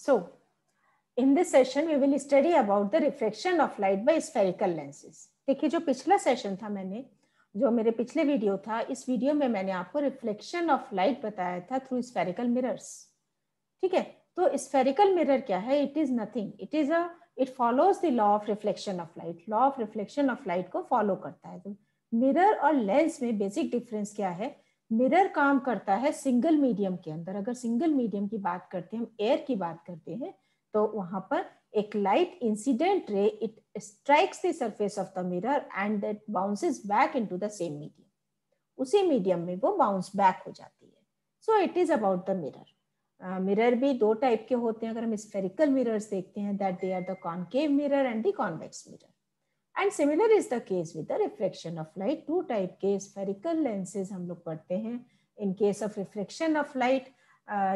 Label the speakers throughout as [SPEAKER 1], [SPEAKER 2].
[SPEAKER 1] So, in this session, we will study about the reflection of light by spherical lenses. देखिए जो पिछला session था मैंने जो मेरे पिछले वीडियो था इस वीडियो में मैंने आपको रिफ्लेक्शन ऑफ़ लाइट बताया था थ्रू स्फेरिकल मिरर्स ठीक है? तो स्फेरिकल मिरर क्या है? It is nothing it is a it follows the law of reflection of light law of reflection of light को फॉलो करता है। तो मिरर और लेंस में बेसिक डिफरेंस क्या है? मिरर काम करता है सिंगल मीडियम के अंदर। अगर सिंगल मीडियम की बात करते हैं, हम एयर की बात करते हैं तो वहाँ पर एक light incident ray it strikes surface of the mirror and that bounces back into the same medium उसी मीडियम में वो बाउंस बैक हो जाती है। So it is about the mirror mirror भी दो टाइप के होते हैं। अगर हम स्फेरिकल मिरर्स देखते हैं that they are the concave mirror and the convex mirror and similar is the case with the reflection of light two type के स्फेरिकल लेंसेज हम लोग पढ़ते हैं। In case of reflection of light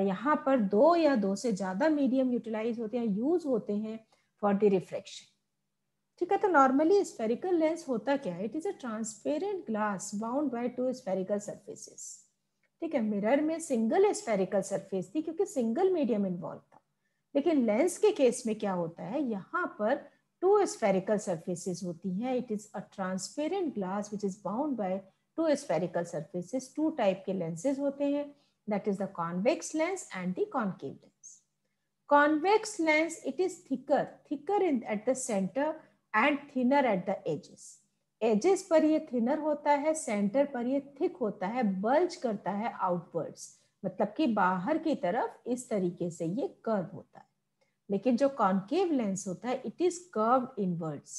[SPEAKER 1] यहाँ पर दो या दो से ज़्यादा मीडियम यूटिलाइज होते हैं यूज़ होते हैं फॉर द रिफ्लेक्शन ठीक है तो नॉर्मली स्फेरिकल लेंस होता क्या है? It is a transparent glass bound by two spherical surfaces ठीक है मिरर में सिंगल स्फेरिकल सरफेस थी, क्योंकि सिंगल मीडियम इन्वॉल्व था। लेकिन लेंस के केस में क्या होता है? यहाँ पर टू स्फेरिकल सर्फेसिस होती हैं. It is a transparent glass which is bound by two spherical surfaces two type के लेंसेज होते हैं. That is the convex lens and the concave lens. Convex lens, it is thicker, thicker in, at the center and thinner at the edges. Edges पर ये thinner होता है centre पर ये thick होता है बल्ज करता है आउटवर्ड्स मतलब कि बाहर की तरफ़ इस तरीके से ये कर्व होता है। लेकिन जो कॉन्केव लेंस होता है इट इज़ कर्व इनवर्ड्स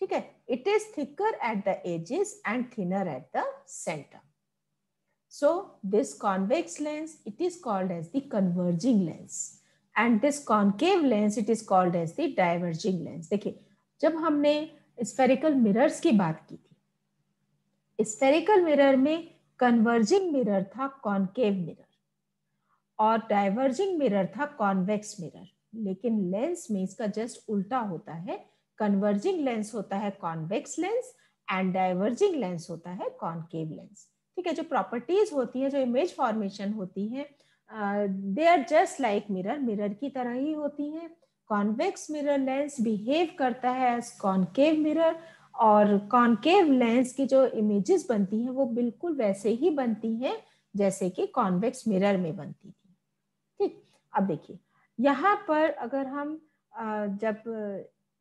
[SPEAKER 1] ठीक है? It is thicker at the edges and thinner at the centre so this convex lens it is called as the converging lens and this concave lens it is called as the diverging lens देखिए, जब हमने spherical mirrors की बात की थी spherical mirror में converging mirror था concave mirror और डाइवर्जिंग मिरर था कॉन्वेक्स मिरर लेकिन लेंस में इसका जस्ट उल्टा होता है कन्वर्जिंग लेंस होता है convex lens and diverging lens होता है कॉन्केव लेंस ठीक है, जो प्रॉपर्टीज़ होती है, जो इमेज फॉर्मेशन होती है they are just like mirror mirror की तरह ही होती हैं. कॉन्वेक्स मिरर लेंस बिहेव करता है एज कॉन्केव मिरर और कॉन्केव लेंस की जो इमेजेस बनती हैं, वो बिल्कुल वैसे ही बनती हैं जैसे कि कॉन्वेक्स मिरर में बनती थी। ठीक, अब देखिए यहाँ पर अगर हम जब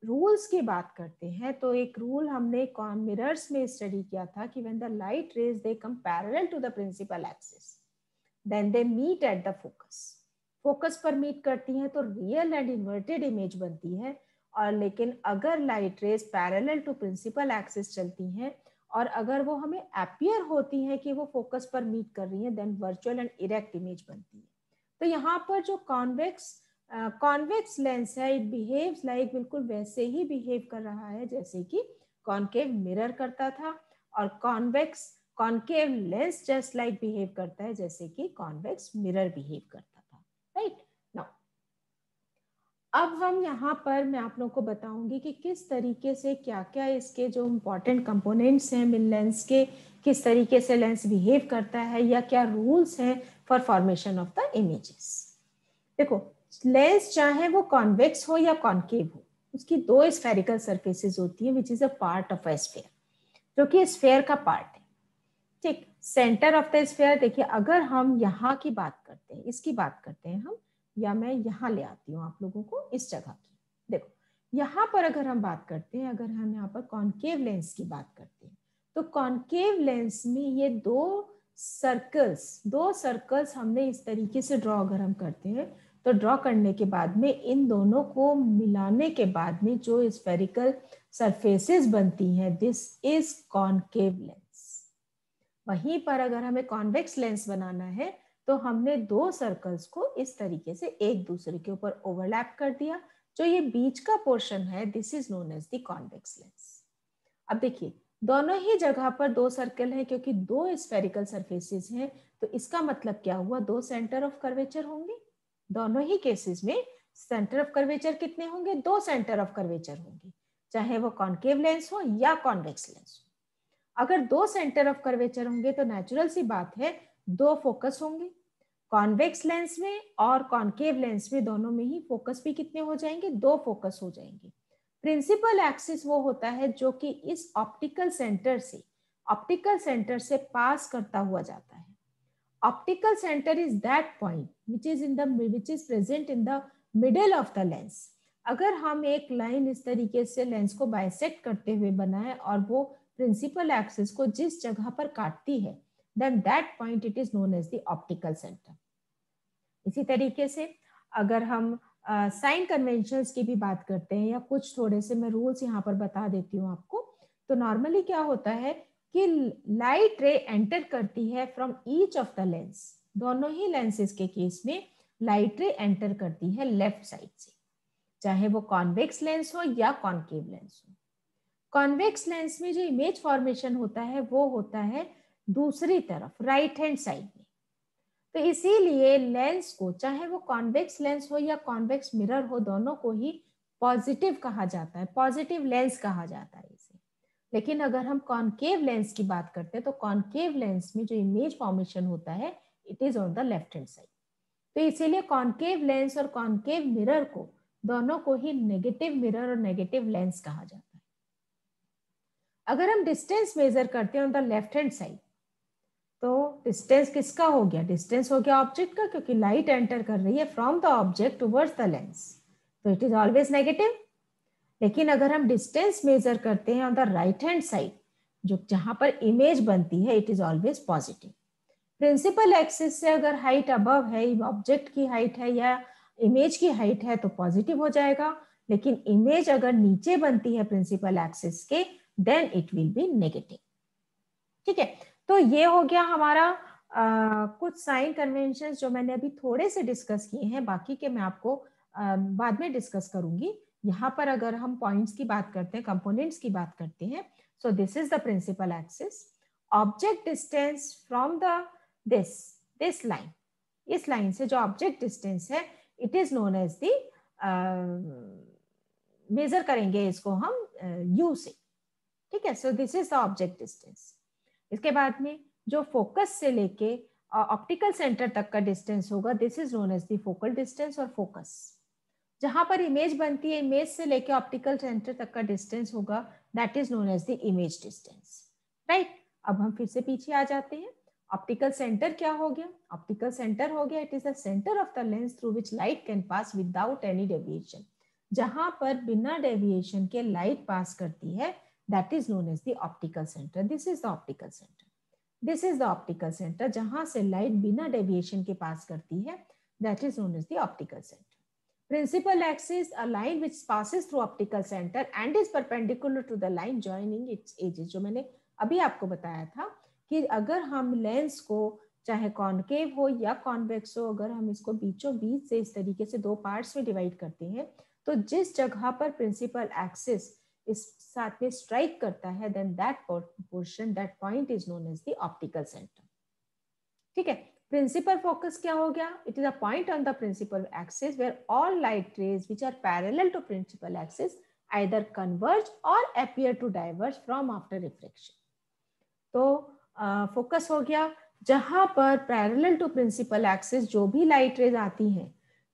[SPEAKER 1] रूल्स की बात करते हैं तो एक रूल हमने मिरर्स में स्टडी किया था कि when the light rays they come parallel to the principal axis then they meet at the focus focus पर मीट करती हैं तो रियल एंड इन्वर्टेड इमेज बनती है, और लेकिन अगर light rays parallel to principal axis चलती हैं, और अगर वो हमें अपियर होती हैं कि वो फोकस पर मीट कर रही हैं then virtual and erect image बनती है। तो यहाँ पर जो कॉन्वेक्स कॉन्वेक्स लेंस है इट बिहेव्स लाइक बिल्कुल वैसे ही बिहेव कर रहा है, जैसे कि कॉन्केव मिरर करता था और convex concave lens just like behave करता है, जैसे कि कॉन्वेक्स मिरर बिहेव करता था राइट नाउ अब हम यहाँ पर मैं आप लोगों को बताऊँगी कि किस तरीके से क्या क्या इसके जो इम्पोर्टेंट कंपोनेंट्स हैं मिल लेंस के किस तरीके से लेंस बिहेव करता है या क्या रूल्स हैं for formation of the images देखो लेंस चाहे वो कॉन्वेक्स हो या कॉन्केव हो, उसकी दो स्फेरिकल सरफेसेस होती है which is a part of a sphere जो कि स्फेयर का पार्ट है। ठीक सेंटर ऑफ़ द स्फेयर देखिए, अगर हम यहाँ की बात करते हैं, इसकी बात करते हैं हम, या मैं यहाँ ले आती हूँ आप लोगों को इस जगह की। देखो, यहाँ पर अगर हम बात करते हैं, अगर हम यहाँ पर कॉन्केव लेंस की बात करते हैं तो कॉन्केव लेंस में ये दो सर्कल्स दो सर्कल्स हमने इस तरीके से ड्रॉ अगर हम करते हैं तो ड्रॉ करने के बाद में इन दोनों को मिलाने के बाद में जो स्फेरिकल सरफेसेस बनती हैं दिस इज़ कॉन्केव लेंस वहीं पर अगर हमें कॉन्वेक्स लेंस बनाना है तो हमने दो सर्कल्स को इस तरीके से एक दूसरे के ऊपर ओवरलैप कर दिया, जो ये बीच का पोर्शन है this is known as the convex lens अब देखिए दोनों ही जगह पर दो सर्कल है क्योंकि दो स्फेरिकल सरफेसेस हैं तो इसका मतलब क्या हुआ? दो सेंटर ऑफ़ कर्वेचर होंगे। दोनों ही केसेस में सेंटर ऑफ़ कर्वेचर कितने होंगे? दो सेंटर ऑफ़ कर्वेचर होंगे, चाहे वो कॉन्केव लेंस हो या कॉन्वेक्स लेंस हो। अगर दो सेंटर ऑफ़ कर्वेचर होंगे तो नेचुरल सी बात है, दो फोकस होंगे। कॉन्वेक्स लेंस में और कॉन्केव लेंस में दोनों में ही फोकस भी कितने हो जाएँगे? दो फोकस हो जाएँगे। प्रिंसिपल एक्सिस वो होता है जो कि इस ऑप्टिकल सेंटर से, ऑप्टिकल सेंटर से पास करता हुआ जाता है। Optical centre is that point which is in the which is present in the middle of the lens अगर हम एक लाइन इस तरीके से लेंस को बाइसेक्ट करते हुए बनाए और वो प्रिंसिपल एक्सिस को जिस जगह पर काटती है then that point it is known as the optical centre इसी तरीके से अगर हम साइन uh, की भी बात करते हैं या कुछ थोड़े से मैं रूल्स यहाँ पर बता देती हूँ आपको। तो नॉर्मली क्या होता है कि लाइट रे एंटर करती है from each of the lens दोनों ही लेंसेज के केस में लाइट रे एंटर करती है लेफ़्ट साइड से। चाहे वो कॉन्वेक्स लेंस हो या कॉन्केव लेंस हो। कॉन्वेक्स लेंस में जो इमेज फॉर्मेशन होता है वो होता है दूसरी तरफ़ राइट हैंड साइड में। तो इसीलिए लेंस को, चाहे वो कॉन्वेक्स लेंस हो या कॉन्वेक्स मिरर हो, दोनों को ही पॉजिटिव कहा जाता है। पॉजिटिव लेंस कहा जाता है इसे। लेकिन अगर हम कॉन्केव लेंस की बात करते हैं तो कॉन्केव लेंस में जो इमेज फॉर्मेशन होता है it is on the left hand side तो इसीलिए कॉन्केव लेंस और कॉन्केव मिरर को, दोनों को ही नेगेटिव मिरर और नेगेटिव लेंस कहा जाता है। अगर हम डिस्टेंस मेजर करते हैं on the left hand side तो डिस्टेंस किसका हो गया? डिस्टेंस हो गया ऑब्जेक्ट का, क्योंकि लाइट एंटर कर रही है from the object towards the lens तो इट इज़ ऑलवेज नेगेटिव लेकिन अगर हम डिस्टेंस मेजर करते हैं on the right hand side जो जहाँ पर इमेज बनती है it is always positive principal axis से अगर हाइट अबव है ऑब्जेक्ट की हाइट है या इमेज की हाइट है तो पॉजिटिव हो जाएगा. लेकिन इमेज अगर नीचे बनती है प्रिंसिपल एक्सिस के then it will be negative ठीक है? तो ये हो गया हमारा आ, कुछ साइन कन्वेंशन जो मैंने अभी थोड़े से डिस्कस किए हैं बाकी के मैं आपको आ, बाद में डिस्कस करूँगी। यहाँ पर अगर हम पॉइंट्स की बात करते हैं कंपोनेंट्स की बात करते हैं so this is the principal axis object distance from the this this line इस लाइन से जो ऑब्जेक्ट डिस्टेंस है it is known as the measure करेंगे इसको हम यू uh, से। ठीक है? So this is the object distance इसके बाद में जो फोकस से लेके ऑप्टिकल सेंटर तक का डिस्टेंस होगा this is known as focal distance और फोकस जहाँ पर इमेज बनती है इमेज से लेके ऑप्टिकल सेंटर तक का डिस्टेंस होगा that is known as the image distance right अब हम फिर से पीछे आ जाते हैं। ऑप्टिकल सेंटर क्या हो गया? ऑप्टिकल सेंटर हो गया it is the centre of the lens through which light can pass without any deviation जहाँ पर बिना डेविएशन के लाइट पास करती है that is known as the optical centre this is the optical centre this is the optical centre जहाँ से light बिना deviation के पास करती है. That is known as the optical centre principal axis a line which passes through optical center and is perpendicular to the line joining its edges. जो मैंने अभी आपको बताया था कि अगर हम लेंस को, चाहे कॉनकेव हो या कॉन्वेक्स हो, अगर हम इसको बीचों बीच से इस तरीके से दो पार्ट्स में डिवाइड करते हैं तो जिस जगह पर प्रिंसिपल एक्सिस इस साथ में स्ट्राइक करता है then that portion that point is known as the optical centre ठीक है? प्रिंसिपल फोकस क्या हो गया? It is a point on the principal axis where all light rays which are parallel to principal axis either converge or appear to diverge from after reflection तो focus हो गया। जहाँ पर पैरेलल टू प्रिंसिपल एक्सिस जो भी light raise आती हैं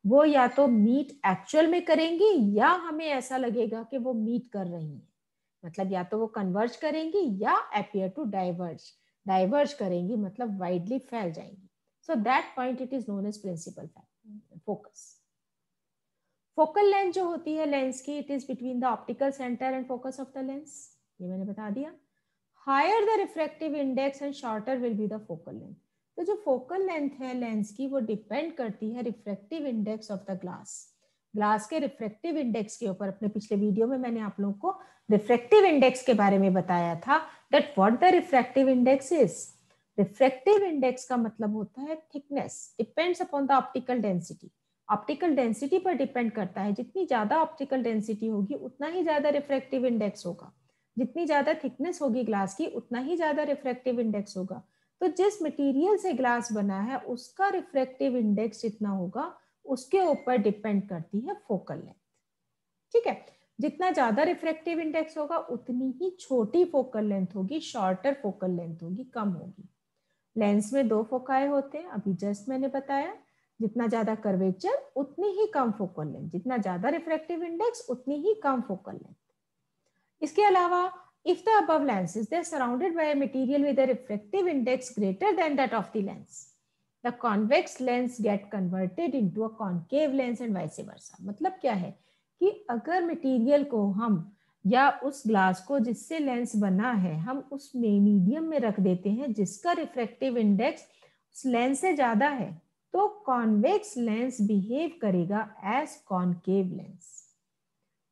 [SPEAKER 1] वो या तो मीट एक्चुअल में करेंगी या हमें ऐसा लगेगा कि वो मीट कर रही हैं। मतलब या तो वो कन्वर्ज करेंगी या अपियर टू डाइवर्ज डाइवर्ज करेंगी मतलब वाइडली फैल जाएँगी। So that point it is known as principal focus focal length जो होती है लेंस की it is between the optical centre and focus of the lens ये मैंने बता दिया। Higher the refractive index and shorter will be the focal length तो जो फोकल लेंथ है, लेंस की, वो डिपेंड करती है refractive index of the glass. Glass के रिफ्रेक्टिव इंडेक्स के ऊपर, अपने पिछले वीडियो में मैंने आप लोगों को रिफ्रेक्टिव इंडेक्स के बारे में बताया था that what the refractive index is refractive index का मतलब होता है thickness depends upon the optical density optical density पर डिपेंड करता है। जितनी ज़्यादा ऑप्टिकल डेंसिटी होगी, उतना ही ज़्यादा रिफ्रेक्टिव इंडेक्स होगा। जितनी ज़्यादा थिकनेस होगी ग्लास की, उतना ही ज़्यादा रिफ्रेक्टिव इंडेक्स होगा। तो जिस मटेरियल से ग्लास बना है, उसका रिफ्रेक्टिव इंडेक्स जितना होगा, उसके ऊपर डिपेंड करती है फोकल लेंथ ठीक है? जितना ज़्यादा रिफ्रेक्टिव इंडेक्स होगा, उतनी ही छोटी फोकल लेंथ होगी शॉर्टर फोकल लेंथ होगी, कम होगी। लेंस में दो फोकाए होते हैं, अभी जस्ट मैंने बताया। जितना ज़्यादा कर्वेचर उतनी ही कम फोकल लेंथ जितना ज़्यादा रिफ्रैक्टिव इंडेक्स उतनी ही कम फोकल लेंथ इसके अलावा if the above lenses they are surrounded by a material with a refractive index greater than that of the lens the convex lens get converted into a concave lens and vice versa मतलब क्या है कि अगर material को हम या उस glass को जिससे लेंस बना है हम उस मीडियम में रख देते हैं जिसका रिफ्रैक्टिव इंडेक्स उस लेंस से ज़्यादा है तो कॉन्वेक्स लेंस बिहेव करेगा एज कॉनकेव लेंस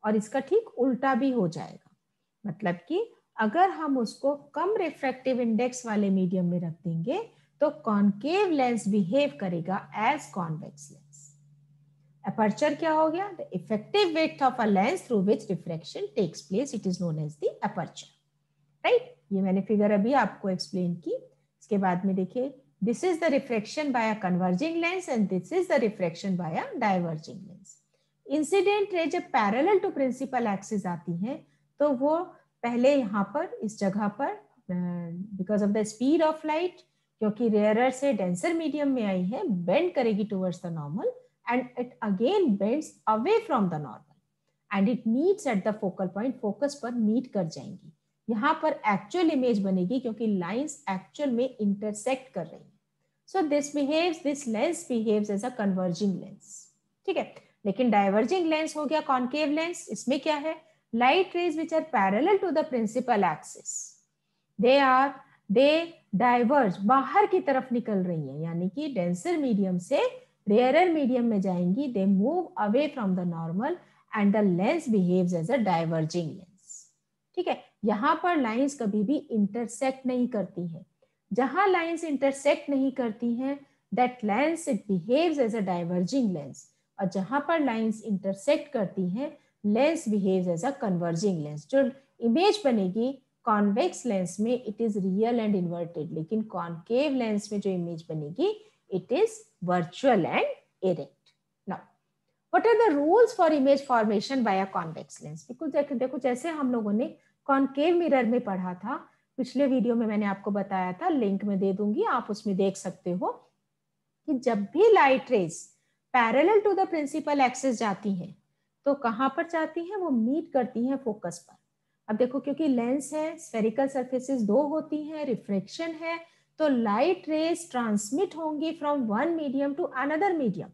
[SPEAKER 1] और इसका ठीक उल्टा भी हो जाएगा मतलब कि अगर हम उसको कम रिफ्रैक्टिव इंडेक्स वाले मीडियम में रख देंगे तो कॉनकेव लेंस बिहेव करेगा एज कॉन्वेक्स लेंस अपर्चर क्या हो गया? The effective width of a lens through which refraction takes place it is known as the aperture right ये मैंने फिगर अभी आपको एक्सप्लेन की। इसके बाद में देखिए, This is the refraction by a converging lens and this is the refraction by a diverging lens. Incident ray जब पैरेलल टू प्रिंसिपल एक्सिस आती है तो वो पहले यहाँ पर, इस जगह पर because of the speed of light क्योंकि रेयरर से डेंसर मीडियम में आई है बेंड करेगी towards the normal and it again bends away from the normal and it meets at the focal point focus पर मीट कर जाएँगी। यहाँ पर एक्चुअल इमेज बनेगी क्योंकि लाइंस एक्चुअल में इंटरसेक्ट कर रही है। So this behaves this lens behaves as a converging lens ठीक है? लेकिन डाइवर्जिंग लेंस हो गया कॉन्केव लेंस इसमें क्या है? Light rays which are parallel to the principal axis they are they diverge बाहर की तरफ़ निकल रही है, यानी कि डेंसर मीडियम से रेयरर मीडियम में जाएँगी they move away from the normal and the lens behaves as a diverging lens ठीक है? यहाँ पर लाइंस कभी भी इंटरसेक्ट नहीं करती है। जहाँ लाइंस इंटरसेक्ट नहीं करती हैं that lens it behaves as a diverging lens और जहाँ पर लाइंस इंटरसेक्ट करती हैं lens behaves as a converging lens जो इमेज बनेगी कॉन्वेक्स लेंस में it is real and inverted लेकिन कॉन्केव लेंस में जो इमेज बनेगी it is virtual and erect now what are the rules for image formation by a convex lens because देखो जैसे हम लोगों ने कॉन्केव मिरर में पढ़ा था, पिछले वीडियो में मैंने आपको बताया था लिंक में दे दूँगी, आप उसमें देख सकते हो कि जब भी light rays parallel to the principal axis जाती हैं तो कहाँ पर जाती हैं? वो मीट करती हैं फोकस पर। अब देखो, क्योंकि लेंस है स्फेरिकल सरफेसेस दो होती हैं रिफ्लेक्शन है तो लाइट रेज ट्रांसमिट होंगी from one medium to another medium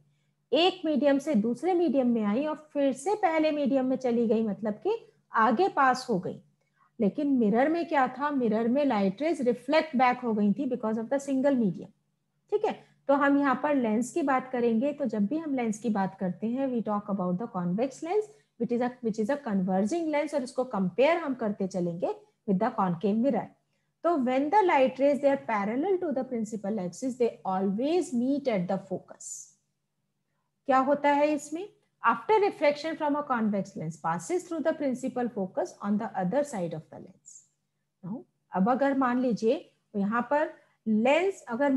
[SPEAKER 1] एक मीडियम से दूसरे मीडियम में आई और फिर से पहले मीडियम में चली गई मतलब कि आगे पास हो गई। लेकिन मिरर में क्या था? मिरर में लाइट रेज रिफ्लेक्ट बैक हो गई थी because of the single medium ठीक है? तो हम यहाँ पर लेंस की बात करेंगे तो जब भी हम लेंस की बात करते हैं we talk about the convex lens which is which is a converging lens और इसको कंपेयर हम करते चलेंगे विद द कॉन्केव मिरर तो when the light rays they are parallel to the principal axis they always meet at the focus क्या होता है इसमें? Reflection from a convex lens passes through the principal focus on the other side of the lens. Now, अब अगर मान लीजिए, यहाँ पर लेंस अगर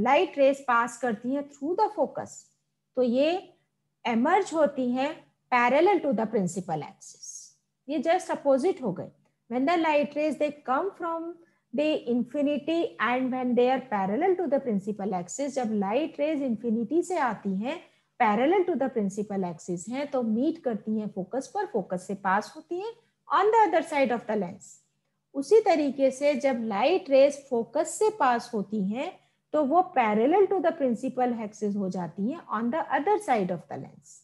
[SPEAKER 1] लाइट रेस पास करती है थ्रू द फोकस तो ये एमर्ज होती है parallel to the principal axis ये जस्ट अपोजिट हो गए. When the light rays, they come from the infinity and when they are parallel to the principal axis, जब light rays infinity से आती हैं parallel to the principal axis हैं तो meet करती हैं फोकस पर फोकस से पास होती हैं on the other side of the lens उसी तरीके से जब लाइट रेस फोकस से पास होती हैं तो वो parallel to the principal axis हो जाती हैं on the other side of the lens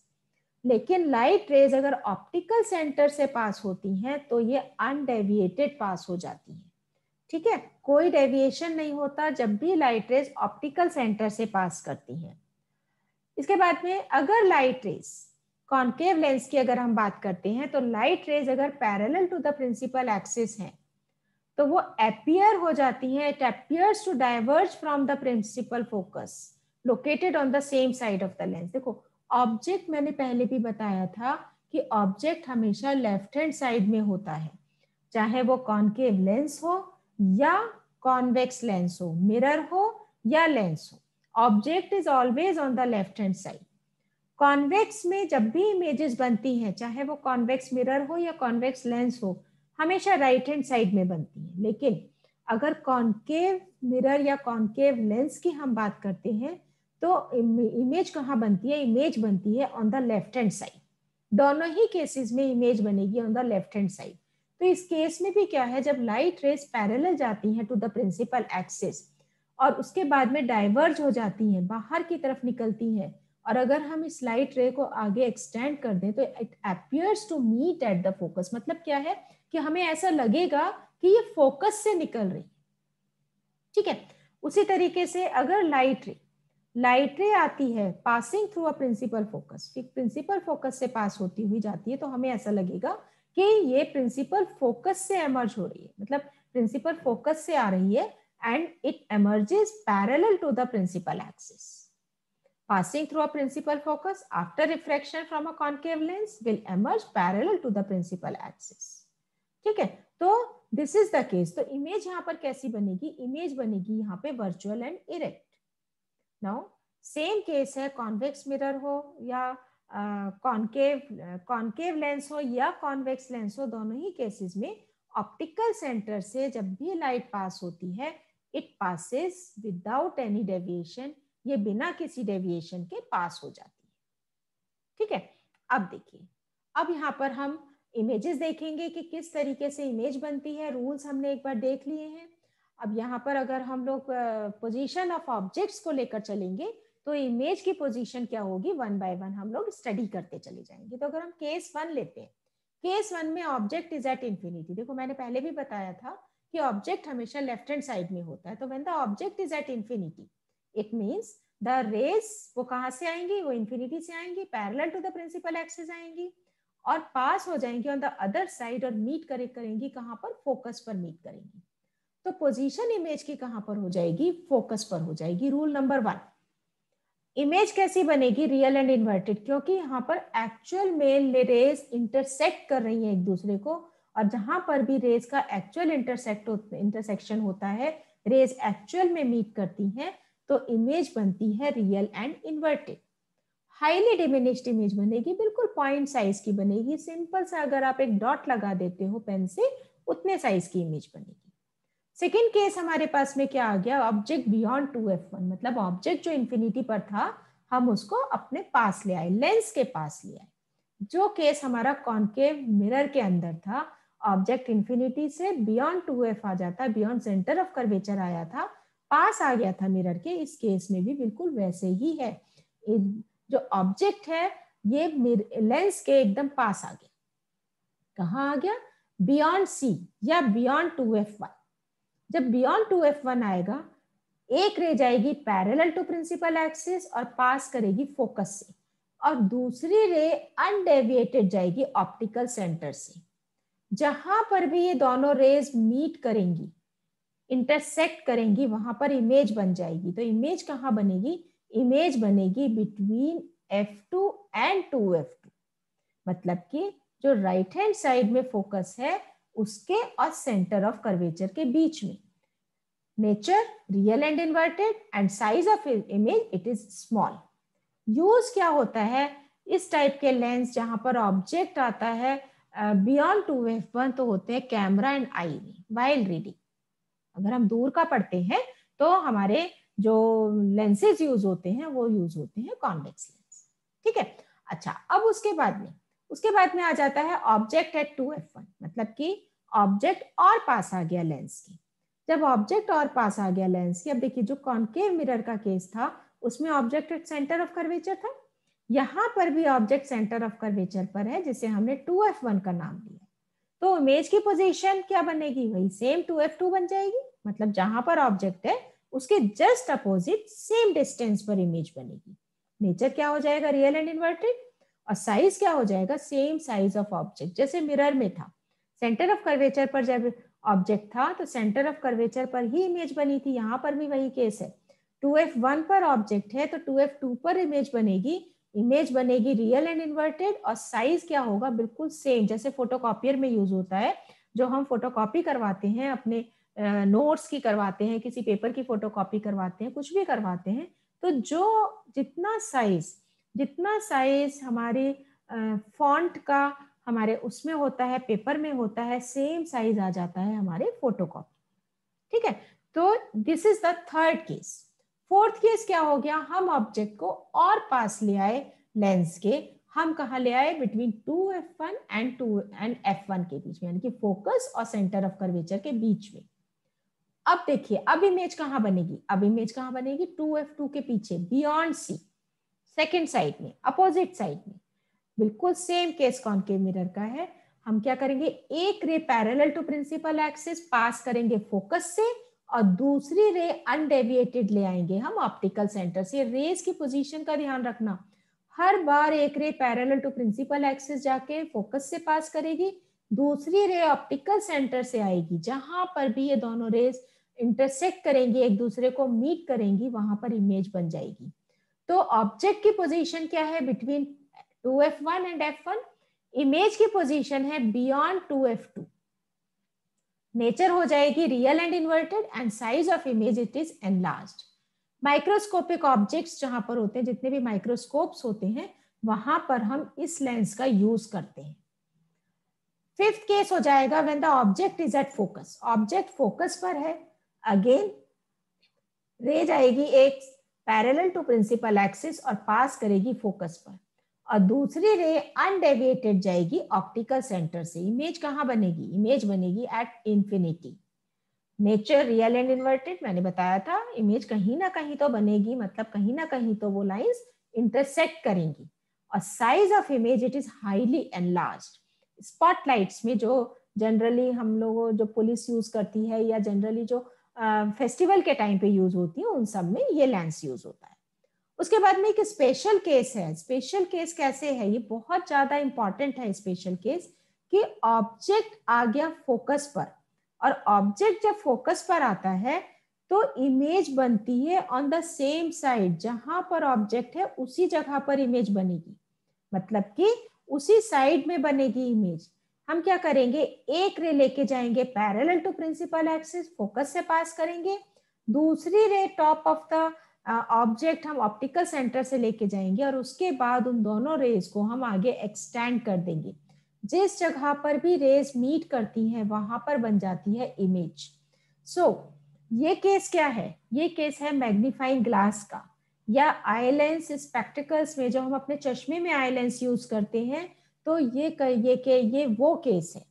[SPEAKER 1] लेकिन लाइट रेज अगर ऑप्टिकल सेंटर से पास होती हैं तो ये अनडेविएटेड पास हो जाती हैं। ठीक है? कोई डेविएशन नहीं होता जब भी लाइट रेज ऑप्टिकल सेंटर से पास करती हैं। इसके बाद में अगर लाइट रेज कॉन्केव लेंस की अगर हम बात करते हैं तो लाइट रेज अगर parallel to the principal axis है तो वो अपियर हो जाती हैं। It appears to diverge from the principal focus located on the same side of the lens देखो ऑब्जेक्ट मैंने पहले भी बताया था कि ऑब्जेक्ट हमेशा लेफ़्ट हैंड साइड में होता है। चाहे वो कॉन्केव लेंस हो या कॉन्वेक्स लेंस हो मिरर हो या लेंस हो object is always on the left hand side convex में जब भी इमेजेस बनती हैं, चाहे वो कॉन्वेक्स मिरर हो या कॉन्वेक्स लेंस हो हमेशा राइट हैंड साइड में बनती हैं। लेकिन अगर कॉन्केव मिरर या कॉन्केव लेंस की हम बात करते हैं तो इमेज कहाँ बनती है? इमेज बनती है on the left hand side दोनों ही केसेस में इमेज बनेगी on the left hand side तो इस केस में भी क्या है? जब लाइट रेस पैरेलल जाती हैं टू द प्रिंसिपल एक्सिस और उसके बाद में डाइवर्ज हो जाती हैं, बाहर की तरफ़ निकलती हैं और अगर हम इस लाइट रे को आगे एक्सटेंड कर दें तो it appears to meet at the focus मतलब क्या है? कि हमें ऐसा लगेगा कि ये फोकस से निकल रही है। ठीक है? उसी तरीके से अगर लाइट रे लाइट रे आती है passing through a principal focus principal focus से पास होती हुई जाती है तो हमें ऐसा लगेगा कि ये प्रिंसिपल फोकस से एमर्ज हो रही है। मतलब प्रिंसिपल फोकस से आ रही है and it emerges parallel to the principal axis passing through a principal focus after refraction from a concave lens will emerge parallel to the principal ठीक है? तो दिस इज़ द केस तो image यहाँ पर कैसी बनेगी? इमेज बनेगी यहाँ पे virtual and erect now same case है कॉन्वेक्स मिरर हो या कॉन्केव कॉन्केव लेंस हो या कॉन्वेक्स लेंस हो, दोनों ही केसेस में ऑप्टिकल सेंटर से जब भी लाइट पास होती है it passes without any deviation ये बिना किसी डेविएशन के पास हो जाती है। ठीक है? अब देखिए, अब यहाँ पर हम इमेजेस देखेंगे कि किस तरीके से इमेज बनती है रूल्स हमने एक बार देख लिए हैं। अब यहाँ पर अगर हम लोग पोजीशन ऑफ़ ऑब्जेक्ट्स को लेकर चलेंगे तो इमेज की पोजीशन क्या होगी? वन बाय वन हम लोग स्टडी करते चले जाएँगे। तो अगर हम केस वन लेते हैं केस वन में ऑब्जेक्ट इज़ एट इंफिनिटी देखो, मैंने पहले भी बताया था कि ऑब्जेक्ट हमेशा लेफ़्ट हैंड साइड में होता है। तो when the object is at infinity it means the rays वो कहाँ से आएँगी? वो इंफिनिटी से आएँगी। Parallel to the principal axis आएँगी। और पास हो जाएँगी ऑन द अदर साइड और मीट करे, करेंगी, कहाँ पर? फोकस पर मीट करेंगी। तो पोजीशन इमेज की कहाँ पर हो जाएगी? फोकस पर हो जाएगी। रूल नंबर वन इमेज कैसी बनेगी? रियल एंड इन्वर्टेड क्योंकि यहाँ पर एक्चुअल में रेस इंटरसेक्ट कर रही है एक दूसरे को, और जहाँ पर भी रेस का एक्चुअल इंटरसेक्ट इंटरसेक्शन होता है रेस एक्चुअल में मीट करती हैं तो इमेज बनती है real and inverted highly diminished image बनेगी, बिल्कुल पॉइंट साइज़ की बनेगी। सिंपल सा अगर आप एक डॉट लगा देते हो पेन से, उतने साइज़ की इमेज बनेगी। सेकेंड केस हमारे पास में क्या आ गया? Object beyond two F one मतलब ऑब्जेक्ट जो इन्फिनिटी पर था, हम उसको अपने पास ले आए लेंस के पास ले आए। जो केस हमारा कॉन्केव मिरर के अंदर था ऑब्जेक्ट इन्फिनिटी से बियॉन्ड टू एफ़ आ जाता बियॉन्ड सेंटर ऑफ़ कर्वेचर आया था, पास आ गया था मिरर के, इस केस में भी बिल्कुल वैसे ही है। जो ऑब्जेक्ट है, ये लेंस के एकदम पास आ गया। कहा आ गया? बियॉन्ड सी या बियॉन्ड टू एफ़ वन जब बियॉन्ड टू एफ़ वन आएगा, एक रह जाएगी पैरेलल टू प्रिंसिपल एक्सिस और पास करेगी फोकस से। और दूसरी रे अनडेविएटेड जाएगी ऑप्टिकल सेंटर से। जहाँ पर भी ये दोनों रेज मीट करेंगी इंटरसेक्ट करेंगी, वहाँ पर इमेज बन जाएगी। तो इमेज कहाँ बनेगी? इमेज बनेगी बिटवीन F2 एंड 2F2 मतलब कि जो राइट हैंड साइड में फोकस है, उसके और सेंटर ऑफ़ कर्वेचर के बीच में। Nature real and inverted and size of image it is small use क्या होता है? इस टाइप के लेंस जहाँ पर ऑब्जेक्ट आता है बियॉन्ड टू एफ़ वन तो होते हैं camera and eye while reading अगर हम दूर का पढ़ते हैं तो हमारे जो लेंसेज यूज़ होते हैं, वो यूज़ होते हैं कॉन्वेक्स लेंस ठीक है? अच्छा अब उसके बाद में, उसके बाद में आ जाता है object at two F one मतलब कि ऑब्जेक्ट और पास आ गया लेंस की। जब ऑब्जेक्ट और पास आ गया लेंस की, अब देखिए जो कॉन्केव मिरर का केस था, उसमें object at centre of curvature था। यहाँ पर भी ऑब्जेक्ट सेंटर ऑफ़ कर्वेचर पर है, जिसे हमने टू एफ़ वन का नाम दिया। तो इमेज की पोजीशन क्या बनेगी? वही सेम टू एफ़ टू बन जाएगी। मतलब जहाँ पर ऑब्जेक्ट है उसके जस्ट अपोजिट सेम डिस्टेंस पर इमेज बनेगी। नेचर क्या हो जाएगा? रियल एंड इन्वर्टेड और साइज़ क्या हो जाएगा? सेम साइज़ ऑफ़ ऑब्जेक्ट जैसे मिरर में था। सेंटर ऑफ़ कर्वेचर पर जब ऑब्जेक्ट था तो सेंटर ऑफ़ कर्वेचर पर ही इमेज बनी थी। यहाँ पर भी वही केस है। टू एफ़ वन पर ऑब्जेक्ट है तो टू एफ़ टू पर इमेज बनेगी। इमेज बनेगी रियल एंड इन्वर्टेड और साइज़ क्या होगा? बिल्कुल सेम जैसे फोटोकॉपियर में यूज़ होता है, जो हम फोटोकॉपी करवाते हैं अपने नोट्स की करवाते हैं, किसी पेपर की फोटोकॉपी करवाते हैं, कुछ भी करवाते हैं तो जो जितना साइज़ जितना साइज़ हमारे फॉन्ट का हमारे उसमें होता है पेपर में होता है सेम साइज़ आ जाता है हमारे फ़ोटो कॉपी ठीक है? तो this is the third case fourth case क्या हो गया? हम ऑब्जेक्ट को और पास ले आए लेंस के। हम कहा ले आए? Between two F one and two and F one के बीच में, यानी कि फोकस और सेंटर ऑफ़ कर्वेचर के बीच में। अब देखिए, अब इमेज कहाँ बनेगी? अब इमेज कहाँ बनेगी? टू एफ़ टू के पीछे बियॉन्ड सी सेकेंड साइड में अपोजिट साइड में। बिल्कुल सेम केस कॉनकेव मिरर का है? हम क्या करेंगे? एक ray parallel to principal axis pass करेंगे फोकस से और दूसरी रे अनडेविएटेड ले आएँगे हम ऑप्टिकल सेंटर से। रेज की पोजीशन का ध्यान रखना। हर बार एक ray parallel to principal axis जाके फोकस से पास करेगी। दूसरी रे ऑप्टिकल सेंटर से आएगी, जहाँ पर भी ये दोनों रेज इंटरसेक्ट करेंगी, एक दूसरे को मीट करेंगी, वहाँ पर इमेज बन जाएगी। तो ऑब्जेक्ट की पोजीशन क्या है between two F one and F one image की पोजीशन है beyond two F two nature हो जाएगी real and inverted and size of image it is enlarged microscopic objects जहाँ पर होते हैं, जितने भी माइक्रोस्कोप्स होते हैं, वहाँ पर हम इस लेंस का यूज़ करते हैं। फिफ्थ केस हो जाएगा when the object is at focus object focus पर है अगेन रे जाएगी एक पैरेलल टू प्रिंसिपल एक्सिस और पास करेगी फोकस पर। और दूसरी रे अनडेविएटेड जाएगी ऑप्टिकल सेंटर से। इमेज कहाँ बनेगी? इमेज बनेगी at infinity nature real and inverted मैंने बताया था। इमेज कहीं ना कहीं तो बनेगी मतलब कहीं ना कहीं तो वो लाइंस इंटरसेक्ट करेंगी। और size of image it is highly enlarge spotlights में जो जनरली हम लोग, जो पुलिस यूज़ करती है या जनरली जो फेस्टिवल के टाइम पे यूज़ होती है, उन सब में ये लेंस यूज़ होता है। उसके बाद में एक स्पेशल केस है। स्पेशल केस कैसे है? ये बहुत ज़्यादा इंपॉर्टेंट है स्पेशल केस कि ऑब्जेक्ट आ गया फोकस पर। और ऑब्जेक्ट जब फोकस पर आता है तो इमेज बनती है ऑन द सेम साइड जहाँ पर ऑब्जेक्ट है, उसी जगह पर इमेज बनेगी। मतलब कि उसी साइड में बनेगी इमेज हम क्या करेंगे? एक रे लेके जाएँगे parallel to principal axis focus से पास करेंगे। दूसरी ray top of the object हम ऑप्टिकल सेंटर से लेके जाएँगे और उसके बाद उन दोनों रेज को हम आगे एक्सटेंड कर देंगे। जिस जगह पर भी रेज मीट करती हैं वहाँ पर बन जाती है इमेज सो so, ये केस क्या है? ये केस है मैग्नीफाइंग ग्लास का। या आई लेंस स्पेक्टिकल्स में जो हम अपने चश्मे में आई लेंस यूज़ करते हैं तो ये ये के, ये वो केस है।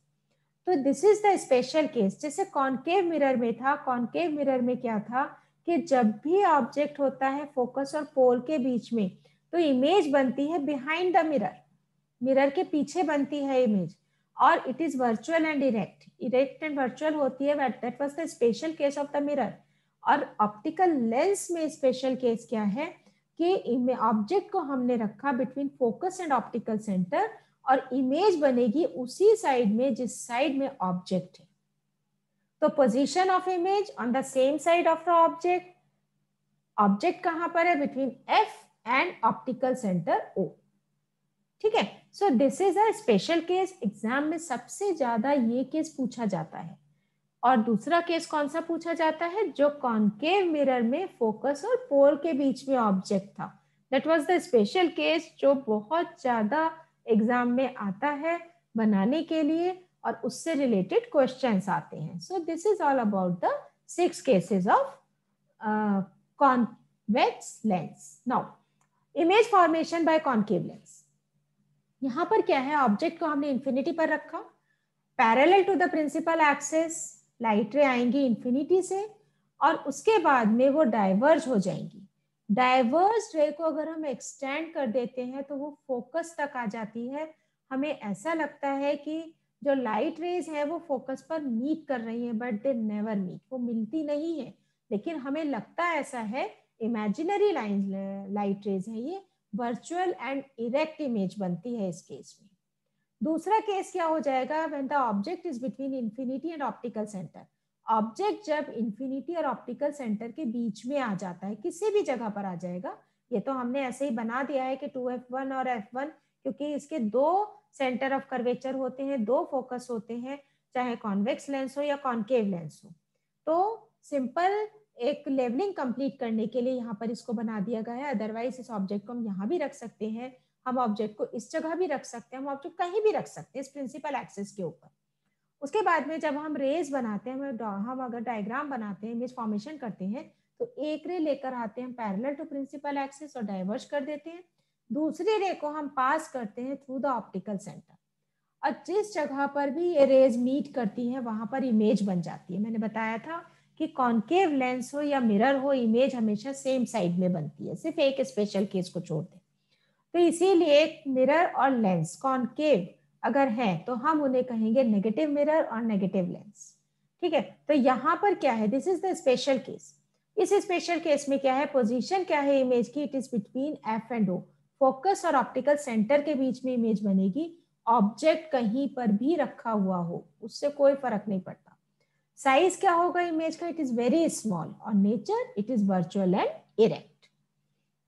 [SPEAKER 1] तो this is the special case जैसे कॉन्केव मिरर में था कॉन्केव मिरर में क्या था कि जब भी ऑब्जेक्ट होता है फोकस और पोल के बीच में तो इमेज बनती है बिहाइंड द मिरर मिरर के पीछे बनती है इमेज और it is virtual and erect erect and virtual होती है that was the special case of the mirror और ऑप्टिकल लेंस में स्पेशल केस क्या है कि ऑब्जेक्ट को हमने रखा between focus and optical centre और इमेज बनेगी उसी साइड में जिस साइड में ऑब्जेक्ट है। तो position of image on the same side of the object object कहाँ पर है? Between F and optical centre O ठीक है? So this is a special case exam में सबसे ज़्यादा ये केस पूछा जाता है। और दूसरा केस कौन सा पूछा जाता है? जो कॉन्केव मिरर में फोकस और पोल के बीच में ऑब्जेक्ट था। That was the special case जो बहुत ज़्यादा एग्ज़ाम में आता है बनाने के लिए और उससे रिलेटेड क्वेश्चंस आते हैं। So this is all about the six cases of convex lens now image formation by concave lens यहाँ पर क्या है? ऑब्जेक्ट को हमने इंफिनिटी पर रखा। Parallel to the principal axis light ray आएँगी इंफिनिटी से और उसके बाद में वो डाइवर्ज हो जाएँगी। डाइवर्स रे को अगर हम एक्सटेंड कर देते हैं तो वो फोकस तक आ जाती है। हमें ऐसा लगता है कि जो लाइट रेज है वो फोकस पर मीट कर रही है बट दे नेवर मीट वो मिलती नहीं है। लेकिन हमें लगता ऐसा है इमेजिनरी लाइन लाइट रेज है ये वर्चुअल एंड इरेक्ट इमेज बनती है इस केस में। दूसरा केस क्या हो जाएगा? When the object is between infinity and optical centre object जब इंफिनिटी और ऑप्टिकल सेंटर के बीच में आ जाता है, किसी भी जगह पर आ जाएगा, ये तो हमने ऐसे ही बना दिया है कि टू एफ़ वन और एफ़ वन क्योंकि इसके दो सेंटर ऑफ़ कर्वेचर होते हैं, दो फोकस होते हैं, चाहे कॉन्वेक्स लेंस हो या कॉन्केव लेंस हो। तो सिंपल एक लेवलिंग कंप्लीट करने के लिए यहाँ पर इसको बना दिया गया है अदरवाइज़ इस ऑब्जेक्ट को हम यहाँ भी रख सकते हैं, हम ऑब्जेक्ट को इस जगह भी रख सकते हैं, हम ऑब्जेक्ट कहीं भी रख सकते हैं, इस प्रिंसिपल एक्सेस के ऊपर। उसके बाद में जब हम रेज बनाते हैं, हम अगर डायग्राम बनाते हैं इमेज फॉर्मेशन करते हैं तो एक रे लेकर आते हैं पैरेलल टू प्रिंसिपल एक्सिस और डाइवर्स कर देते हैं। दूसरी रे को हम पास करते हैं थ्रू द ऑप्टिकल सेंटर और जिस जगह पर भी ये रेज मीट करती है, वहाँ पर इमेज बन जाती है। मैंने बताया था कि कॉन्केव लेंस हो या मिरर हो इमेज हमेशा सेम साइड में बनती है। सिर्फ़ एक स्पेशल केस को छोड़ दें। तो इसीलिए मिरर और लेंस कॉन्केव अगर है तो हम उन्हें कहेंगे नेगेटिव मिरर और नेगेटिव लेंस ठीक है? तो यहाँ पर क्या है? This is the special case इस स्पेशल केस में क्या है? पोजीशन क्या है इमेज की? It is between F and O focus और ऑप्टिकल सेंटर के बीच में इमेज बनेगी। ऑब्जेक्ट कहीं पर भी रखा हुआ हो, उससे कोई फ़र्क नहीं पड़ता। साइज़ क्या होगा इमेज का? इट इज़ वेरी स्मॉल और nature it is virtual and erect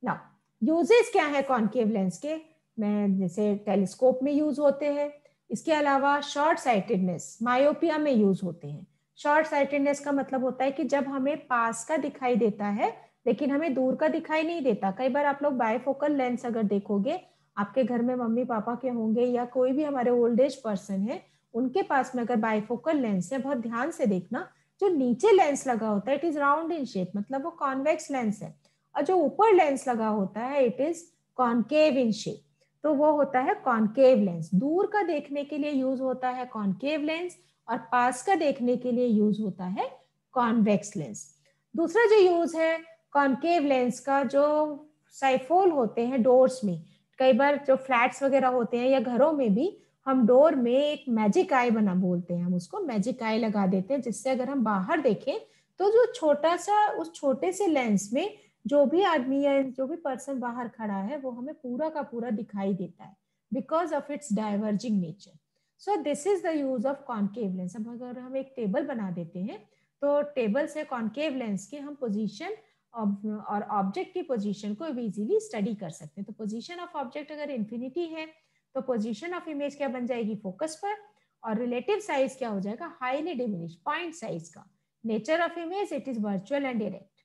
[SPEAKER 1] now uses क्या है कॉन्केव लेंस के? मैं जैसे टेलीस्कोप में यूज़ होते हैं। इसके अलावा शॉर्ट साइटेडनेस मायोपिया में यूज़ होते हैं। शॉर्ट साइटेडनेस का मतलब होता है कि जब हमें पास का दिखाई देता है, लेकिन हमें दूर का दिखाई नहीं देता। कई बार आप लोग बायफोकल लेंस अगर देखोगे, आपके घर में मम्मी पापा के होंगे या कोई भी हमारे ओल्ड एज पर्सन है, उनके पास में अगर बायफोकल लेंस है, बहुत ध्यान से देखना। जो नीचे लेंस लगा होता है it is round in shape मतलब वो कॉन्वेक्स लेंस है। और जो ऊपर लेंस लगा होता है it is concave in shape तो वो होता है कॉन्केव लेंस। दूर का देखने के लिए यूज़ होता है कॉन्केव लेंस और पास का देखने के लिए यूज़ होता है कॉन्वेक्स लेंस। दूसरा जो यूज़ है कॉन्केव लेंस का जो साइफोल होते हैं डोर्स में, कई बार जो फ्लैट्स वगैरह होते हैं या घरों में भी हम डोर में एक मैजिक आई बना बोलते हैं, हम उसको मैजिक आई लगा देते हैं, जिससे अगर हम बाहर देखें तो जो छोटा सा, उस छोटे से लेंस में जो भी आदमी या जो भी पर्सन बाहर खड़ा है, वो हमें पूरा का पूरा दिखाई देता है because of its diverging nature so this is the use of concave lens अब अगर हम एक टेबल बना देते हैं तो टेबल से कॉन्केव लेंस की हम पोजीशन और ऑब्जेक्ट की पोजीशन को इजीली स्टडी कर सकते हैं। तो पोजीशन ऑफ़ ऑब्जेक्ट अगर इन्फिनिटी है तो पोजीशन ऑफ़ इमेज क्या बन जाएगी? फोकस पर। और रिलेटिव साइज़ क्या हो जाएगा? हाईली डिमिनिश पॉइंट साइज़ का। Nature of image it is virtual and direct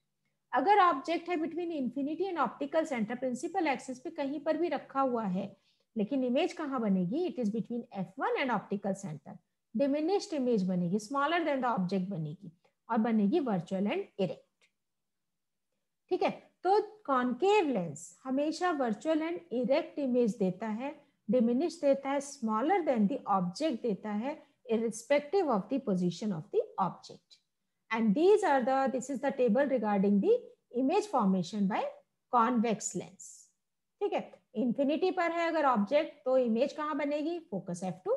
[SPEAKER 1] अगर ऑब्जेक्ट है between infinity and optical centre principal axis पे कहीं पर भी रखा हुआ है, लेकिन इमेज कहाँ बनेगी? It is between F one and optical centre diminished image बनेगी स्मॉलर देन द ऑब्जेक्ट बनेगी, और बनेगी वर्चुअल एंड इरेक्ट ठीक है? तो कॉन्केव लेंस हमेशा वर्चुअल एंड इरेक्ट इमेज देता है डिमिनिश देता है स्मॉलर देन द ऑब्जेक्ट देता है, irrespective of the position of the object. And these are the, this is the table regarding the image formation by convex lens. ठीक है? Infinity पर है अगर ऑब्जेक्ट तो इमेज कहाँ बनेगी? Focus F two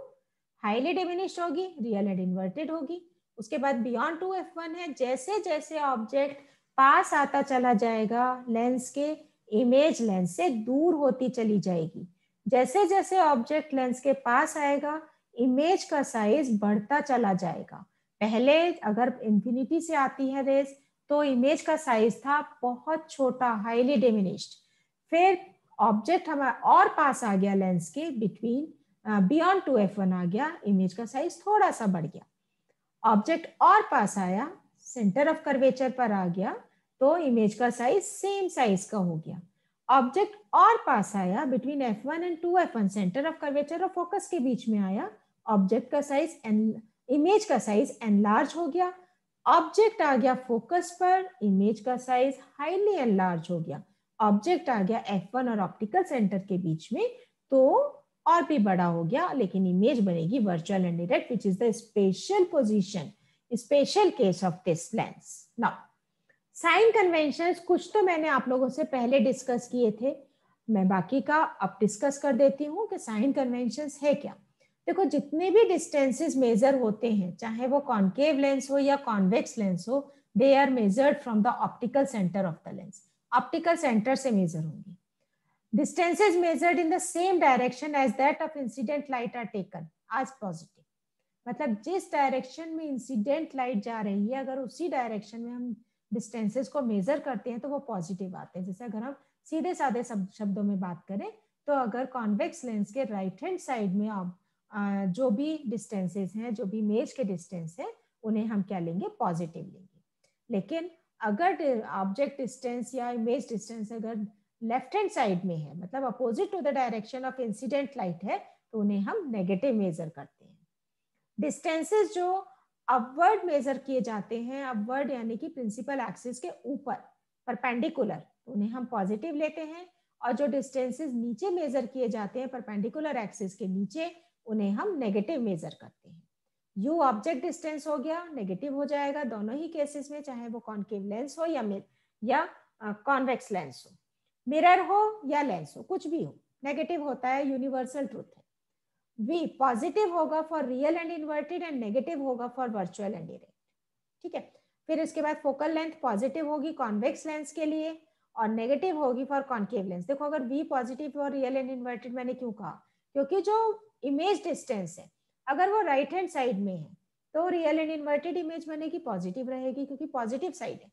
[SPEAKER 1] highly diminished होगी रियल एंड इन्वर्टेड होगी. उसके बाद बियॉन्ड टू एफ़ वन है, जैसे जैसे ऑब्जेक्ट पास आता चला जाएगा लेंस के इमेज लेंस से दूर होती चली जाएगी. जैसे जैसे ऑब्जेक्ट लेंस के पास आएगा इमेज का साइज़ बढ़ता चला जाएगा. पहले अगर इंफिनिटी से आती है रेस तो इमेज का साइज़ था बहुत छोटा हाईली डिमिनिश्ड फिर ऑब्जेक्ट हमारा और पास आ गया लेंस के between beyond two F one आ गया इमेज का साइज़ थोड़ा सा बढ़ गया. ऑब्जेक्ट और पास आया सेंटर ऑफ़ कर्वेचर पर आ गया तो इमेज का साइज़ सेम साइज़ का हो गया. ऑब्जेक्ट और पास आया between F one and two F one centre of curvature और फोकस के बीच में आया ऑब्जेक्ट का साइज़ इमेज का साइज़ एनलार्ज हो गया। ऑब्जेक्ट आ गया फोकस पर। इमेज का साइज़ हाईली एनलार्ज हो गया। ऑब्जेक्ट आ गया एफ़ वन और ऑप्टिकल सेंटर के बीच में तो और भी बड़ा हो गया, लेकिन इमेज बनेगी virtual and direct which is the special position special case of this lens now sign convention कुछ तो मैंने आप लोगों से पहले डिस्कस किए थे। मैं बाकी का अब डिस्कस कर देती हूँ कि साइन कन्वेंशन है क्या। देखो, जितने भी डिस्टेंसेस मेजर होते हैं, चाहे वो कॉन्केव लेंस हो या कॉन्वेक्स लेंस हो they are measured from the optical centre of the lens optical centre से मेजर होंगे। Distances measured in the same direction as that of incident light are taken as positive मतलब जिस direction में incident light जा रही है, अगर उसी डायरेक्शन में हम डिस्टेंसेस को मेजर करते हैं तो वो पॉजिटिव आते हैं। जैसे अगर हम सीधे साधे शब्दों में बात करें तो अगर कॉन्वेक्स लेंस के राइट हैंड साइड में आप जो भी डिस्टेंसेस हैं, जो भी इमेज के डिस्टेंस है, उन्हें हम क्या लेंगे? पॉजिटिव लेंगे। लेकिन अगर ऑब्जेक्ट डिस्टेंस या इमेज डिस्टेंस अगर लेफ़्ट हैंड साइड में है मतलब opposite to the direction of incident light है तो उन्हें हम नेगेटिव मेजर करते हैं। डिस्टेंसेस जो अपवर्ड मेजर किए जाते हैं अपवर्ड यानी कि प्रिंसिपल एक्सिस के ऊपर परपेंडिकुलर उन्हें हम पॉजिटिव लेते हैं। और जो डिस्टेंसेस नीचे मेजर किए जाते हैं परपेंडिकुलर एक्सिस के नीचे उन्हें हम नेगेटिव मेजर करते हैं। यू ऑब्जेक्ट डिस्टेंस हो गया नेगेटिव हो जाएगा दोनों ही केसेस में, चाहे वो कॉन्केव लेंस हो या या कॉन्वेक्स लेंस हो। मिरर हो या लेंस हो, कुछ भी हो नेगेटिव होता है यूनिवर्सल ट्रूथ है। वी पॉजिटिव होगा for real and inverted and negative होगा फॉर वर्चुअल एंड इरेक्ट ठीक है? फिर इसके बाद फोकल लेंथ पॉजिटिव होगी कॉन्वेक्स लेंस के लिए और नेगेटिव होगी फॉर कॉन्केव लेंस देखो, अगर v positive for real and inverted मैंने क्यों कहा? क्योंकि जो इमेज डिस्टेंस है। अगर वो राइट हैंड साइड में है तो रियल एंड इन्वर्टेड इमेज बनेगी पॉजिटिव रहेगी, क्योंकि पॉजिटिव साइड है।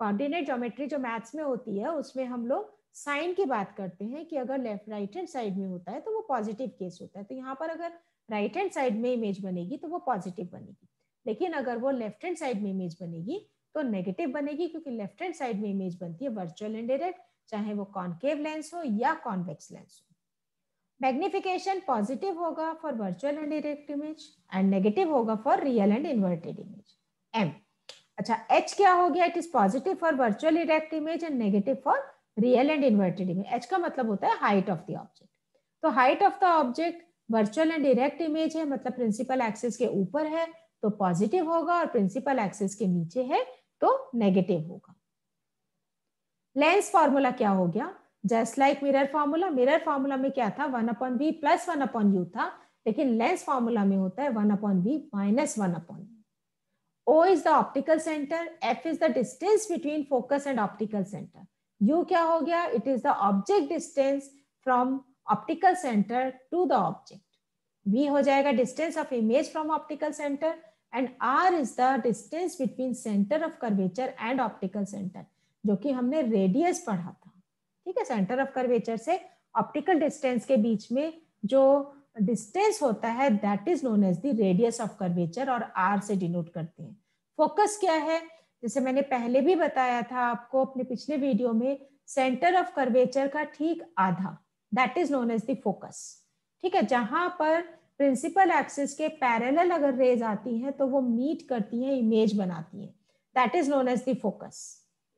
[SPEAKER 1] कॉर्डिनेट ज्योमेट्री जो मैथ्स में होती है, उसमें हम लोग साइन की बात करते हैं कि अगर लेफ़्ट राइट हैंड साइड में होता है तो वो पॉजिटिव केस होता है। तो यहाँ पर अगर राइट हैंड साइड में इमेज बनेगी तो वो पॉजिटिव बनेगी। लेकिन अगर वो लेफ़्ट हैंड साइड में इमेज बनेगी तो नेगेटिव बनेगी, क्योंकि लेफ़्ट हैंड साइड में इमेज बनती है वर्चुअल एंड डायरेक्ट चाहे वो कॉन्केव लेंस हो या कॉन्वेक्स लेंस हो। मैग्निफिकेशन पॉजिटिव होगा for virtual and direct image and negative होगा for real and inverted image m अच्छा एच क्या हो गया? It is positive for virtual erect image and negative for real and inverted image h का मतलब होता है हाइट ऑफ़ द ऑब्जेक्ट तो height of the object virtual and direct image है मतलब प्रिंसिपल एक्सिस के ऊपर है तो पॉजिटिव होगा और प्रिंसिपल एक्सिस के नीचे है तो नेगेटिव होगा. लेंस फॉर्मूला क्या हो गया? Just like mirror formula mirror formula में क्या था? One upon v plus one upon u था, लेकिन लेंस फार्मूला में होता है one upon v minus one upon u. O is the optical centre F is the distance between focus and optical centre u क्या हो गया? It is the object distance from optical centre to the object v हो जाएगा distance of image from optical centre and R is the distance between centre of curvature and optical centre जो कि हमने radius पढ़ा था। ठीक है centre of curvature से ऑप्टिकल डिस्टेंस के बीच में जो डिस्टेंस होता है that is known as the radius of curvature और आर से डिनोट करते हैं। फोकस क्या है? जैसे मैंने पहले भी बताया था आपको अपने पिछले वीडियो में सेंटर ऑफ़ कर्वेचर का ठीक आधा that is known as the focus ठीक है, जहाँ पर प्रिंसिपल एक्सिस के पैरेलल अगर रेज आती हैं तो वो मीट करती हैं इमेज बनाती हैं। That is known as the focus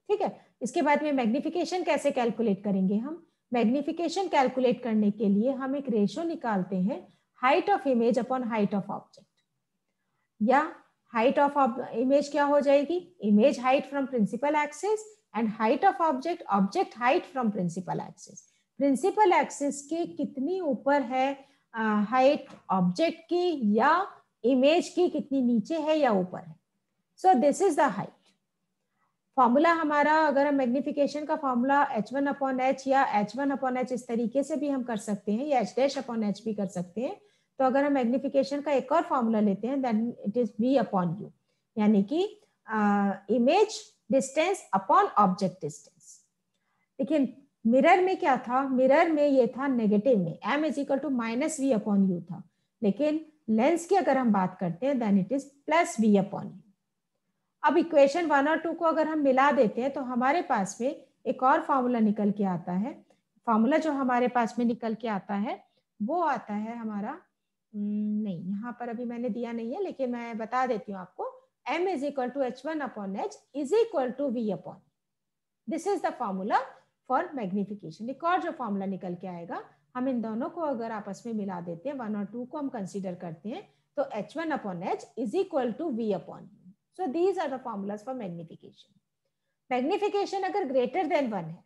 [SPEAKER 1] ठीक है इसके बाद में मैग्निफिकेशन कैसे कैलकुलेट करेंगे हम? मैग्निफिकेशन कैलकुलेट करने के लिए हम एक रेशियो निकालते हैं height of image upon height of object या हाइट ऑफ़ इमेज क्या हो जाएगी? Image height from principal axis and height of object object height from principal axis principal axis के कितनी ऊपर है? हाइट uh, ऑब्जेक्ट की या इमेज की कितनी नीचे है या ऊपर है? So this is the height formula हमारा, अगर हम मैग्निफिकेशन का formula h one upon h या एच वन अपॉन एच इस तरीके से भी हम कर सकते हैं, या एच डैश अपॉन एच भी कर सकते हैं तो अगर हम मैग्निफिकेशन का एक और फॉर्मूला लेते हैं then it is v upon u यानी कि image distance upon object distance लेकिन मिरर में क्या था? मिरर में ये था नेगेटिव में. M is equal to minus v upon u था. लेकिन लेंस की अगर हम बात करते हैं then it is plus v upon u अब इक्वेशन वन और टू को अगर हम मिला देते हैं तो हमारे पास में एक और फार्मूला निकल के आता है। फार्मूला जो हमारे पास में निकल के आता है वो आता है हमारा हम्म, नहीं यहाँ पर अभी मैंने दिया नहीं है लेकिन मैं बता देती हूँ आपको। M is equal to h one upon h is equal to v upon this is the formula for magnification एक और जो फॉर्मूला निकल के आएगा हम इन दोनों को अगर आपस में मिला देते हैं वन और टू को हम कंसिडर करते हैं तो h one upon h is equal to v upon So these are the formulas for magnification. Magnification अगर ग्रेटर देन वन है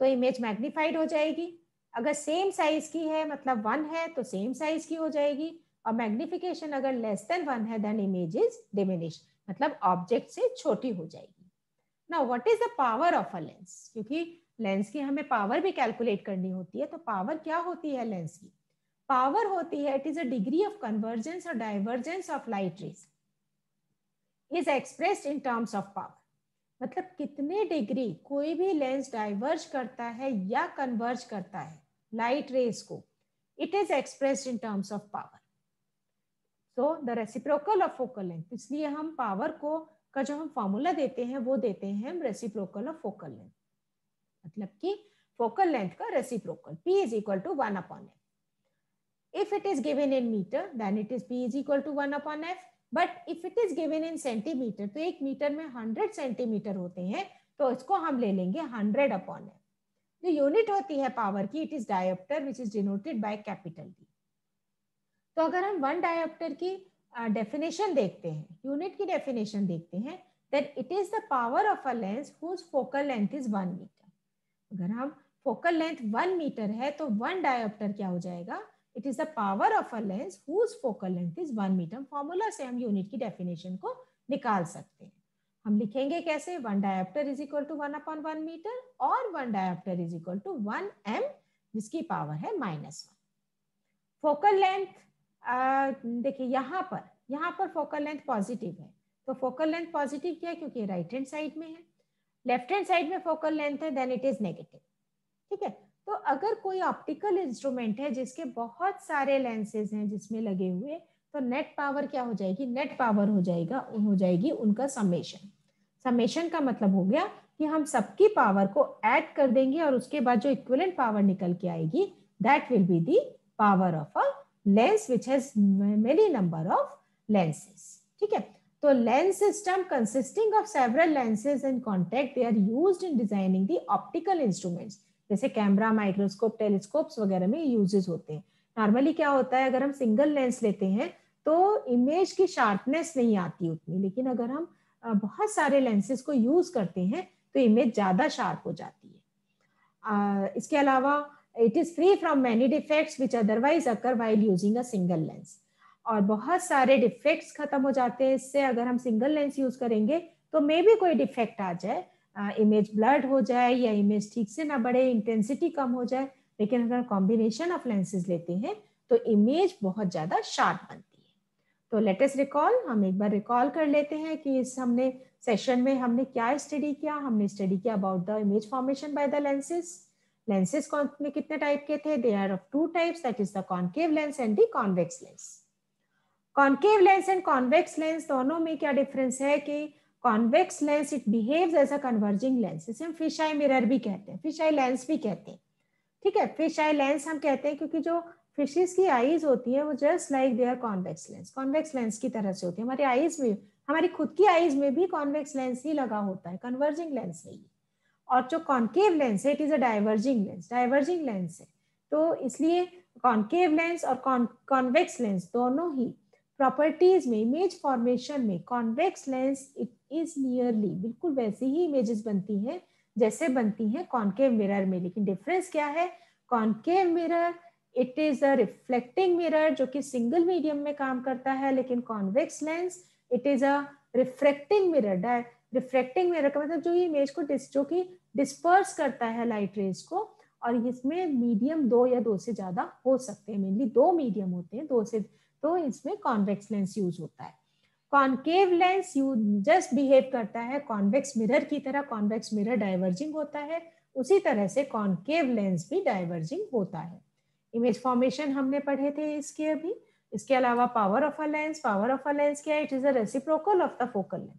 [SPEAKER 1] तो इमेज मैग्निफाइड हो जाएगी। अगर सेम साइज़ की है मतलब वन है तो सेम साइज़ की हो जाएगी। और मैग्निफिकेशन अगर लेस देन वन है देन इमेज इज़ डिमिनिश मतलब ऑब्जेक्ट से छोटी हो जाएगी। ना what is the power of a lens क्योंकि लेंस की हमें पावर भी कैलकुलेट करनी होती है तो पावर क्या होती है लेंस की? पावर होती है it is a degree of convergence और divergence of light rays is expressed in terms of power मतलब कितने डिग्री कोई भी लेंस डाइवर्ज करता है या कन्वर्ज करता है लाइट रेस को it is expressed in terms of power so the reciprocal of focal length इसलिए हम पावर को, का जो हम फॉर्मूला देते हैं, वो देते हैं हम रेसिप्रोकल ऑफ़ फोकल लेंथ मतलब कि फोकल लेंथ का reciprocal P is equal to one upon if it is given in meter, then it is p is equal to 1 upon f. but if it is given in centimeter तो एक metre में 100 centimetre होते हैं तो इसको हम ले लेंगे 100 अपॉन एफ़ जो यूनिट होती है पावर की it is diopter which is denoted by capital D तो अगर हम वन डायोप्टर की डेफिनेशन uh, देखते हैं यूनिट की डेफिनेशन देखते हैं then it is the power of a lens whose focal length is one metre अगर हम फोकल लेंथ वन मीटर है तो वन डायोप्टर क्या हो जाएगा? It is the power of a lens whose focal length is one metre formula से हम unit की डेफिनेशन को निकाल सकते हैं। हम लिखेंगे कैसे? One diopter is equal to one upon one metre और one diopter is equal to one M जिसकी पावर है माइनस वन फोकल लेंथ देखिए यहाँ पर यहाँ पर फोकल लेंथ पॉजिटिव है। तो फोकल लेंथ पॉजिटिव क्या है? क्योंकि राइट हैंड साइड में है। लेफ़्ट हैंड साइड में फोकल लेंथ है देन इट इज़ नेगेटिव ठीक है? तो अगर कोई ऑप्टिकल इंस्ट्रूमेंट है जिसके बहुत सारे लेंसेज हैं जिसमें लगे हुए तो नेट पावर क्या हो जाएगी? नेट पावर हो जाएगा, हो जाएगी उनका समेशन समेशन का मतलब हो गया कि हम सबकी पावर को ऐड कर देंगे और उसके बाद जो इक्विवेलेंट पावर निकल के आएगी that will be the power of a lens which has many number of lenses ठीक है? तो lens system consisting of several lenses in context they are used in designing the optical instruments जैसे camera, microscope, telescopes वगैरह में uses होते हैं। Normally क्या होता है, अगर हम सिंगल लेंस लेते हैं तो इमेज की शार्पनेस नहीं आती उतनी, लेकिन अगर हम बहुत सारे लेंसेज को यूज़ करते हैं तो इमेज ज़्यादा शार्प हो जाती है। इसके अलावा it is free from many defects which otherwise occur while using a single lens और बहुत सारे डिफेक्ट्स खत्म हो जाते हैं, इससे अगर हम सिंगल लेंस यूज़ करेंगे तो मे भी कोई डिफेक्ट आ जाए इमेज ब्लड हो जाए या इमेज ठीक से ना बढ़े इंटेंसिटी कम हो जाए, लेकिन अगर कॉम्बिनेशन ऑफ़ लेंसेज लेते हैं तो इमेज बहुत ज़्यादा शार्प बनती है। तो लेटेस्ट रिकॉल हम एक बार रिकॉल कर लेते हैं कि इस हमने सेशन में हमने क्या स्टडी किया, हमने स्टडी किया about the image formation by the lenses lenses में कितने टाइप के थे? They are of two types that is the concave lens and the convex lens concave lens and convex lens दोनों में क्या डिफरेंस है कि convex lens it behaves as a converging lens इसे हम फ़िश आई मिरर भी कहते हैं फ़िश आई लेंस भी कहते हैं। ठीक है फ़िश आई लेंस हम कहते हैं क्योंकि जो फिशेस की आईज होती है, वो just like they are convex lens convex lens की तरह से होती है। हमारी आईज में, हमारी खुद की आईज में भी कॉन्वेक्स लेंस ही लगा होता है कन्वर्जिंग लेंस नहीं। और जो कॉन्केव लेंस है it is a diverging lens diverging lens है। तो इसलिए कॉन्केव लेंस और कॉन्वेक्स लेंस दोनों ही प्रॉपर्टीज़ में इमेज फॉर्मेशन में convex lens it is nearly बिल्कुल वैसी ही इमेजेस बनती हैं, जैसे बनती हैं कॉन्केव मिरर में। लेकिन डिफरेंस क्या है? Concave mirror it is a reflecting mirror जो कि सिंगल मीडियम में काम करता है, लेकिन convex lens it is a reflecting mirror reflecting mirror का मतलब जो ये इमेज को डिस जो कि डिस्पर्स करता है लाइट रेज को, और इसमें मीडियम दो या दो से ज़्यादा हो सकते हैं। मेनली दो मीडियम होते हैं, दो से तो इसमें कॉन्वेक्स लेंस यूज़ होता है। Concave lens you just behave करता है, कॉन्वेक्स मिरर की तरह, कॉन्वेक्स मिरर डाइवर्जिंग होता है, उसी तरह से कॉन्केव लेंस भी डाइवर्जिंग होता है। इमेज फॉर्मेशन हमने पढ़े थे इसके अभी। इसके अलावा power of a lens power of a lens क्या it is a reciprocal of the focal length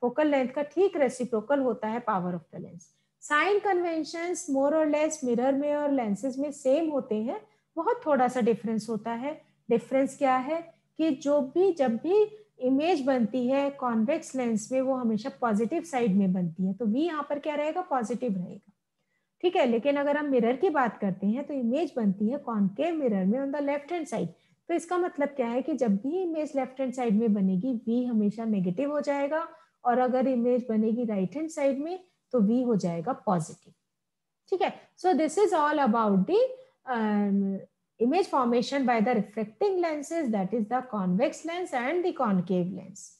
[SPEAKER 1] focal length का ठीक रेसिप्रोकल होता है power of the lens sign convention more और लेस मिरर में और लेंसेज में सेम होते हैं। बहुत थोड़ा सा डिफरेंस होता है। डिफरेंस क्या है? कि जो भी, जब भी इमेज बनती है कॉन्वेक्स लेंस में, वो हमेशा पॉजिटिव साइड में बनती है। तो वी यहाँ पर क्या रहेगा? पॉजिटिव रहेगा। ठीक है? लेकिन अगर हम मिरर की बात करते हैं तो इमेज बनती है कॉन्केव मिरर में on the left hand side तो इसका मतलब क्या है कि जब भी इमेज लेफ़्ट हैंड साइड में बनेगी वी हमेशा नेगेटिव हो जाएगा। और अगर इमेज बनेगी राइट हैंड साइड में तो वी हो जाएगा पॉजिटिव ठीक है? So this is all about the image formation by the refracting lenses, that is the convex lens and the concave lens.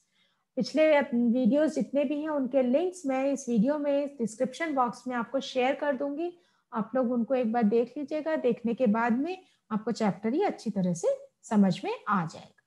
[SPEAKER 1] पिछले वीडियोस जितने भी हैं, उनके लिंक्स मैं इस वीडियो में डिस्क्रिप्शन बॉक्स में आपको शेयर कर दूँगी। आप लोग उनको एक बार देख लीजिएगा। देखने के बाद में आपको चैप्टर ही अच्छी तरह से समझ में आ जाएगा।